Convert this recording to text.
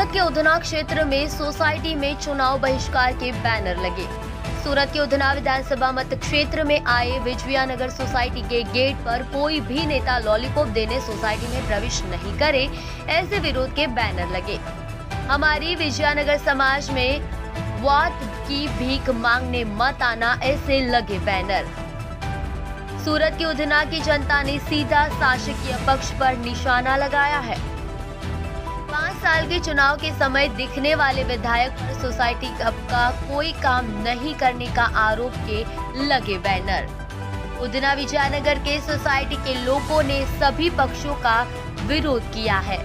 सूरत के उधना क्षेत्र में सोसाइटी में चुनाव बहिष्कार के बैनर लगे। सूरत के उधना विधानसभा मत क्षेत्र में आए विजयानगर सोसाइटी के गेट पर कोई भी नेता लॉलीपॉप देने सोसाइटी में प्रवेश नहीं करे, ऐसे विरोध के बैनर लगे। हमारी विजयानगर समाज में वाद की भीख मांगने मत आना, ऐसे लगे बैनर। सूरत की उधना की जनता ने सीधा शासकीय पक्ष पर निशाना लगाया है। के चुनाव के समय दिखने वाले विधायक सोसाइटी का कोई काम नहीं करने का आरोप के लगे बैनर। उदना विजयनगर के सोसाइटी के लोगों ने सभी पक्षों का विरोध किया है।